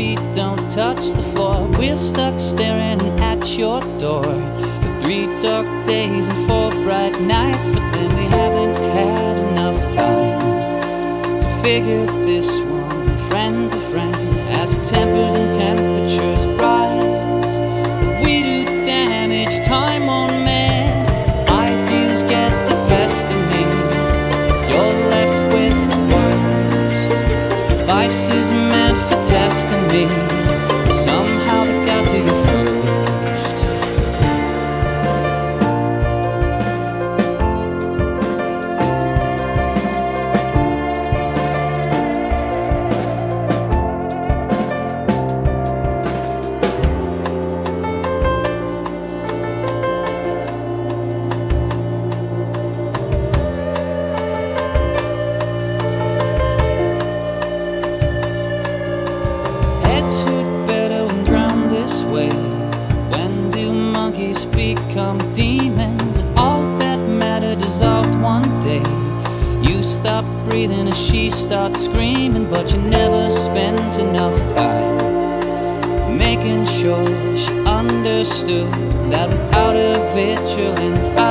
feet don't touch the floor. We're stuck staring at your door for three dark days and four bright nights. But then we haven't had enough time to figure this become demons? And all that matter dissolved one day. You stop breathing and she starts screaming, but you never spent enough time making sure she understood that without a vigilant eye,